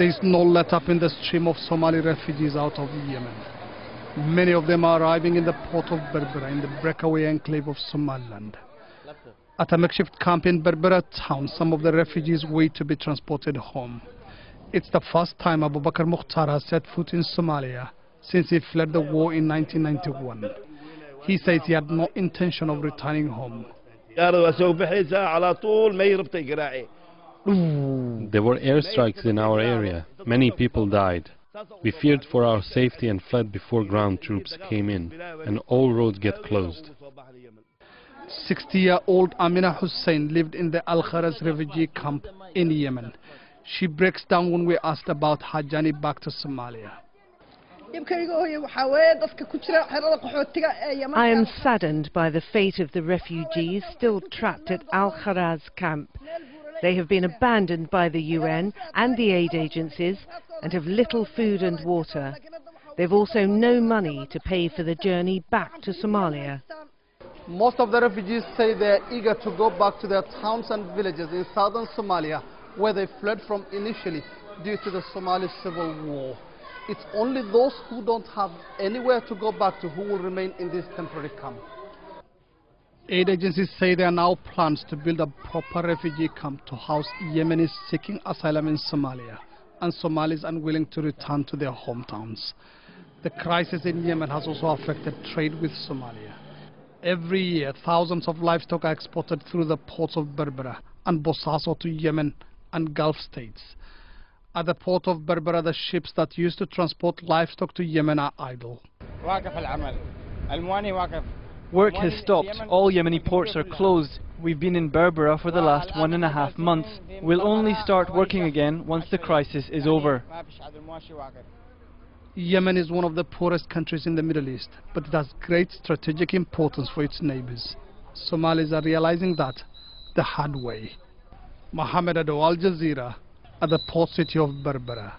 There is no let-up in the stream of Somali refugees out of Yemen. Many of them are arriving in the port of Berbera in the breakaway enclave of Somaliland. At a makeshift camp in Berbera town, some of the refugees wait to be transported home. It's the first time Abu Bakr Mukhtar has set foot in Somalia since he fled the war in 1991. He says he had no intention of returning home. There were airstrikes in our area. Many people died. We feared for our safety and fled before ground troops came in, and all roads get closed. 60-year-old Amina Hussein lived in the Al-Kharaz refugee camp in Yemen. She breaks down when we asked about her journey back to Somalia. I am saddened by the fate of the refugees still trapped at Al-Kharaz camp. They have been abandoned by the UN and the aid agencies and have little food and water. They've also no money to pay for the journey back to Somalia. Most of the refugees say they're eager to go back to their towns and villages in southern Somalia where they fled from initially due to the Somali civil war. It's only those who don't have anywhere to go back to who will remain in this temporary camp. Aid agencies say there are now plans to build a proper refugee camp to house Yemenis seeking asylum in Somalia and Somalis unwilling to return to their hometowns. The crisis in Yemen has also affected trade with Somalia. Every year, thousands of livestock are exported through the ports of Berbera and Bosaso to Yemen and Gulf states. At the port of Berbera, the ships that used to transport livestock to Yemen are idle. Work has stopped. All Yemeni ports are closed. We've been in Berbera for the last one and a half months. We'll only start working again once the crisis is over. Yemen is one of the poorest countries in the Middle East, but it has great strategic importance for its neighbors. Somalis are realizing that the hard way. Mohammed Adow, Al Jazeera, at the port city of Berbera.